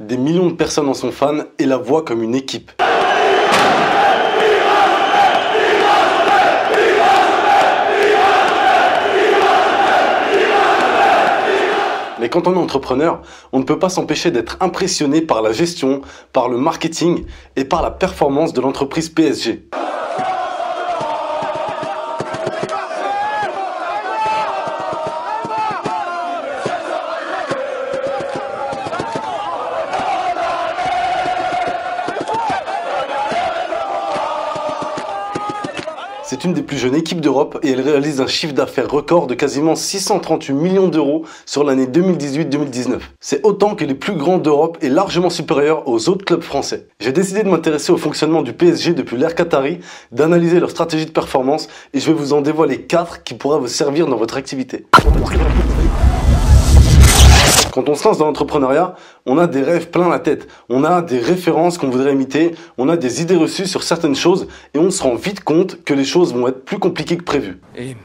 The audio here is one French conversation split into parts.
Des millions de personnes en sont fans et la voient comme une équipe. Mais quand on est entrepreneur, on ne peut pas s'empêcher d'être impressionné par la gestion, par le marketing et par la performance de l'entreprise PSG. C'est une des plus jeunes équipes d'Europe et elle réalise un chiffre d'affaires record de quasiment 638 millions d'euros sur l'année 2018-2019. C'est autant que les plus grands d'Europe et largement supérieur aux autres clubs français. J'ai décidé de m'intéresser au fonctionnement du PSG depuis l'ère Qatari, d'analyser leur stratégie de performance et je vais vous en dévoiler 4 qui pourraient vous servir dans votre activité. Quand on se lance dans l'entrepreneuriat, on a des rêves plein la tête, on a des références qu'on voudrait imiter, on a des idées reçues sur certaines choses et on se rend vite compte que les choses vont être plus compliquées que prévu. Et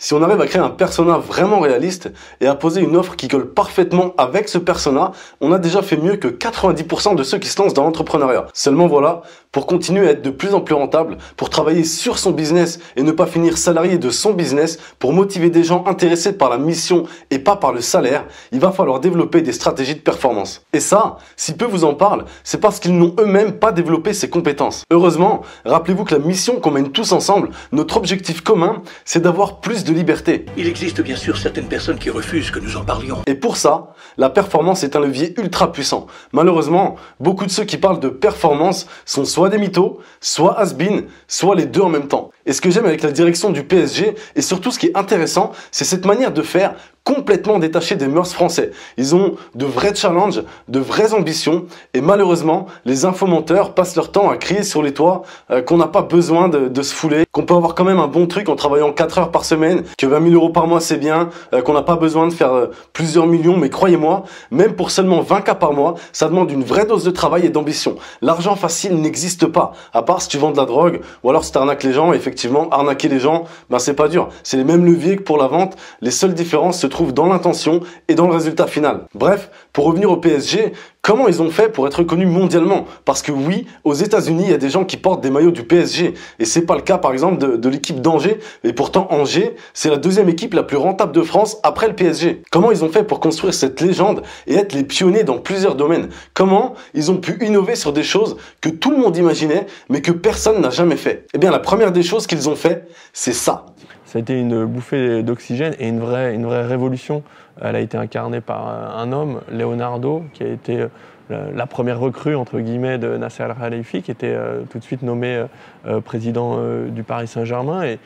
si on arrive à créer un persona vraiment réaliste et à poser une offre qui colle parfaitement avec ce persona, on a déjà fait mieux que 90% de ceux qui se lancent dans l'entrepreneuriat. Seulement voilà, pour continuer à être de plus en plus rentable, pour travailler sur son business et ne pas finir salarié de son business, pour motiver des gens intéressés par la mission et pas par le salaire, il va falloir développer des stratégies de performance. Et ça, si peu vous en parlent, c'est parce qu'ils n'ont eux-mêmes pas développé ces compétences. Heureusement, rappelez-vous que la mission qu'on mène tous ensemble, notre objectif commun, c'est d'avoir plus de liberté. Il existe bien sûr certaines personnes qui refusent que nous en parlions. Et pour ça, la performance est un levier ultra puissant. Malheureusement, beaucoup de ceux qui parlent de performance sont soit des mythos, soit has-been, soit les deux en même temps. Et ce que j'aime avec la direction du PSG, et surtout ce qui est intéressant, c'est cette manière de faire complètement détachés des mœurs français. Ils ont de vrais challenges, de vraies ambitions, et malheureusement, les infomonteurs passent leur temps à crier sur les toits euh, qu'on n'a pas besoin de, se fouler, qu'on peut avoir quand même un bon truc en travaillant 4 heures par semaine, que 20 000 euros par mois c'est bien, euh, qu'on n'a pas besoin de faire euh, plusieurs millions, mais croyez-moi, même pour seulement 20 cas par mois, ça demande une vraie dose de travail et d'ambition. L'argent facile n'existe pas, à part si tu vends de la drogue, ou alors si tu arnaques les gens, effectivement, arnaquer les gens, ben c'est pas dur. C'est les mêmes leviers que pour la vente, les seules différences se trouvent dans l'intention et dans le résultat final. Bref, pour revenir au PSG, comment ils ont fait pour être connus mondialement? Parce que oui, aux États-Unis, il y a des gens qui portent des maillots du PSG et c'est pas le cas par exemple de, de l'équipe d'Angers. Et pourtant Angers, c'est la deuxième équipe la plus rentable de France après le PSG. Comment ils ont fait pour construire cette légende et être les pionniers dans plusieurs domaines? Comment ils ont pu innover sur des choses que tout le monde imaginait mais que personne n'a jamais fait? Eh bien, la première des choses qu'ils ont fait, c'est ça. Ça a été une bouffée d'oxygène et une vraie, une vraie révolution. Elle a été incarnée par un homme, Leonardo, qui a été euh, la première recrue entre guillemets de Nasser Al-Khalifi, qui était euh, tout de suite nommé euh, président du Paris Saint-Germain. Et,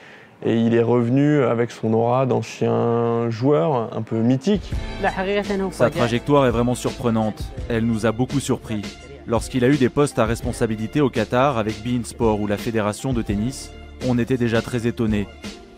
et, il est revenu avec son aura d'ancien joueur un peu mythique. Sa trajectoire est vraiment surprenante. Elle nous a beaucoup surpris. Lorsqu'il a eu des postes à responsabilité au Qatar avec Bein Sport ou la fédération de tennis, on était déjà très étonnés.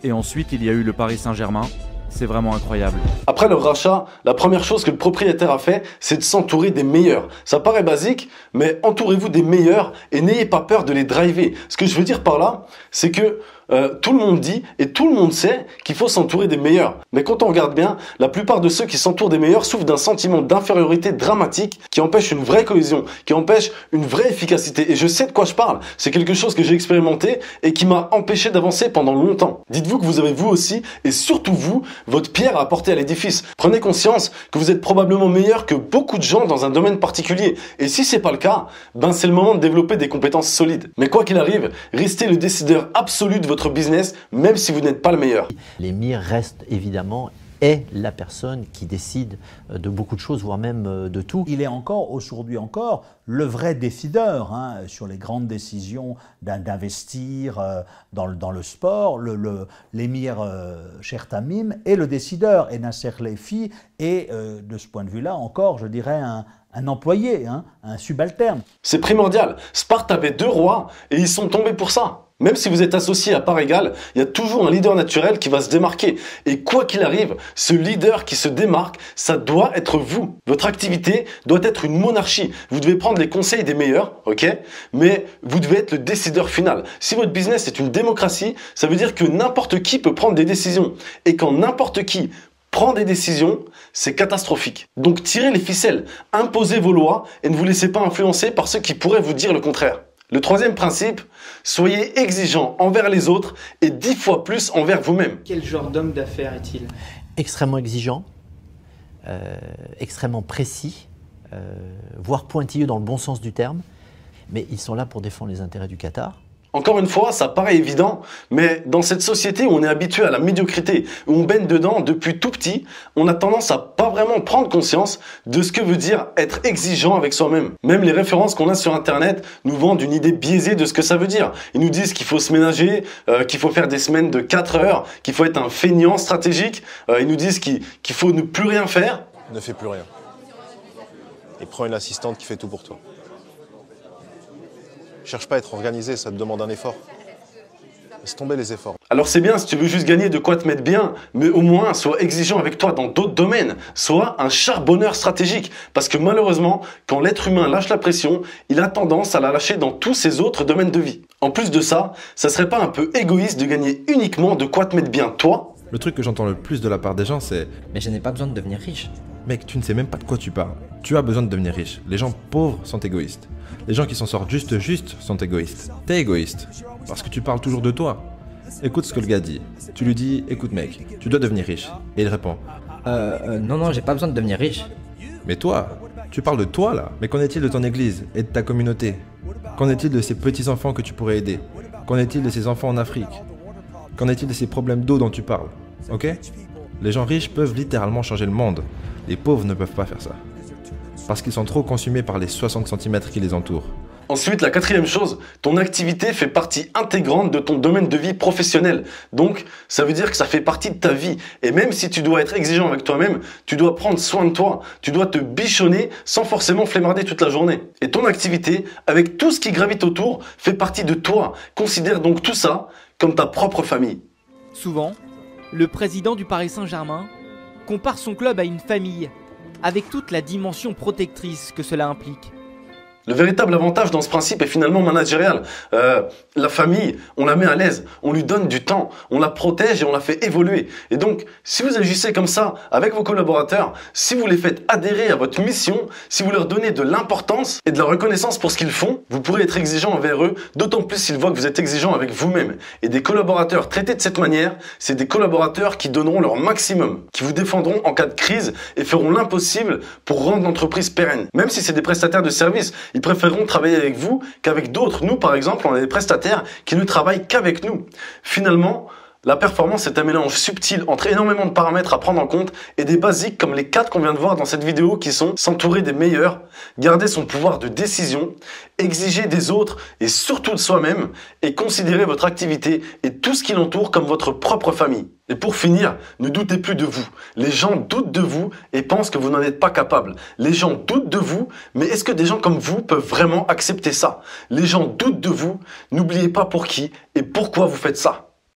Et ensuite, il y a eu le Paris Saint-Germain. C'est vraiment incroyable. Après le rachat, la première chose que le propriétaire a fait, c'est de s'entourer des meilleurs. Ça paraît basique, mais entourez-vous des meilleurs et n'ayez pas peur de les driver. Ce que je veux dire par là, c'est que euh, tout le monde dit et tout le monde sait qu'il faut s'entourer des meilleurs. Mais quand on regarde bien, la plupart de ceux qui s'entourent des meilleurs souffrent d'un sentiment d'infériorité dramatique qui empêche une vraie cohésion, qui empêche une vraie efficacité. Et je sais de quoi je parle. C'est quelque chose que j'ai expérimenté et qui m'a empêché d'avancer pendant longtemps. Dites-vous que vous avez vous aussi, et surtout vous, votre pierre à apporter à l'édifice. Prenez conscience que vous êtes probablement meilleur que beaucoup de gens dans un domaine particulier. Et si c'est pas le cas, ben c'est le moment de développer des compétences solides. Mais quoi qu'il arrive, restez le décideur absolu de votre votre business, même si vous n'êtes pas le meilleur. L'émir reste évidemment est la personne qui décide euh, de beaucoup de choses, voire même euh, de tout. Il est encore, aujourd'hui encore, le vrai décideur hein, sur les grandes décisions d'investir euh, dans, le, dans, le sport. L'émir le, Tamim est le décideur et Nasser Lefi est, de ce point de vue-là, encore, je dirais, un, un employé, hein, un subalterne. C'est primordial. Sparte avait deux rois et ils sont tombés pour ça. Même si vous êtes associé à part égale, il y a toujours un leader naturel qui va se démarquer. Et quoi qu'il arrive, ce leader qui se démarque, ça doit être vous. Votre activité doit être une monarchie. Vous devez prendre les conseils des meilleurs, ok? Mais vous devez être le décideur final. Si votre business est une démocratie, ça veut dire que n'importe qui peut prendre des décisions. Et quand n'importe qui prend des décisions, c'est catastrophique. Donc tirez les ficelles, imposez vos lois et ne vous laissez pas influencer par ceux qui pourraient vous dire le contraire. Le troisième principe, soyez exigeant envers les autres et dix fois plus envers vous-même. Quel genre d'homme d'affaires est-il? Extrêmement exigeant, euh, extrêmement précis, euh, voire pointilleux dans le bon sens du terme, mais ils sont là pour défendre les intérêts du Qatar. Encore une fois, ça paraît évident, mais dans cette société où on est habitué à la médiocrité, où on baigne dedans depuis tout petit, on a tendance à pas vraiment prendre conscience de ce que veut dire être exigeant avec soi-même. Même les références qu'on a sur Internet nous vendent une idée biaisée de ce que ça veut dire. Ils nous disent qu'il faut se ménager, euh, qu'il faut faire des semaines de 4 heures, qu'il faut être un feignant stratégique. Euh, ils nous disent qu'il faut ne plus rien faire. Ne fais plus rien. Et prends une assistante qui fait tout pour toi. Cherche pas à être organisé, ça te demande un effort. Laisse tomber les efforts. Alors c'est bien si tu veux juste gagner de quoi te mettre bien, mais au moins sois exigeant avec toi dans d'autres domaines. Sois un charbonneur stratégique. Parce que malheureusement, quand l'être humain lâche la pression, il a tendance à la lâcher dans tous ses autres domaines de vie. En plus de ça, ça serait pas un peu égoïste de gagner uniquement de quoi te mettre bien toi? Le truc que j'entends le plus de la part des gens, c'est Mais je n'ai pas besoin de devenir riche. Mec, tu ne sais même pas de quoi tu parles. Tu as besoin de devenir riche. Les gens pauvres sont égoïstes. Les gens qui s'en sortent juste juste sont égoïstes. T'es égoïste. Parce que tu parles toujours de toi. Écoute ce que le gars dit. Tu lui dis, écoute mec, tu dois devenir riche. Et il répond, Euh, euh, non, non, j'ai pas besoin de devenir riche. mais toi, tu parles de toi là. Mais qu'en est-il de ton église et de ta communauté? Qu'en est-il de ces petits-enfants que tu pourrais aider? Qu'en est-il de ces enfants en Afrique? Qu'en est-il de ces problèmes d'eau dont tu parles? Ok? Les gens riches peuvent littéralement changer le monde. Les pauvres ne peuvent pas faire ça. Parce qu'ils sont trop consumés par les 60 cm qui les entourent. Ensuite, la quatrième chose, ton activité fait partie intégrante de ton domaine de vie professionnel. Donc, ça veut dire que ça fait partie de ta vie. Et même si tu dois être exigeant avec toi-même, tu dois prendre soin de toi. Tu dois te bichonner sans forcément flemmarder toute la journée. Et ton activité, avec tout ce qui gravite autour, fait partie de toi. Considère donc tout ça comme ta propre famille. Souvent, le président du Paris Saint-Germain compare son club à une famille, avec toute la dimension protectrice que cela implique. Le véritable avantage dans ce principe est finalement managérial. Euh, la famille, on la met à l'aise, on lui donne du temps, on la protège et on la fait évoluer. Et donc, si vous agissez comme ça avec vos collaborateurs, si vous les faites adhérer à votre mission, si vous leur donnez de l'importance et de la reconnaissance pour ce qu'ils font, vous pourrez être exigeant envers eux, d'autant plus s'ils voient que vous êtes exigeant avec vous-même. Et des collaborateurs traités de cette manière, c'est des collaborateurs qui donneront leur maximum, qui vous défendront en cas de crise et feront l'impossible pour rendre l'entreprise pérenne. Même si c'est des prestataires de services, ils préféreront travailler avec vous qu'avec d'autres. Nous, par exemple, on a des prestataires qui ne travaillent qu'avec nous. Finalement, la performance est un mélange subtil entre énormément de paramètres à prendre en compte et des basiques comme les quatre qu'on vient de voir dans cette vidéo qui sont s'entourer des meilleurs, garder son pouvoir de décision, exiger des autres et surtout de soi-même et considérer votre activité et tout ce qui l'entoure comme votre propre famille. Et pour finir, ne doutez plus de vous. Les gens doutent de vous et pensent que vous n'en êtes pas capable. Les gens doutent de vous, mais est-ce que des gens comme vous peuvent vraiment accepter ça? Les gens doutent de vous, n'oubliez pas pour qui et pourquoi vous faites ça.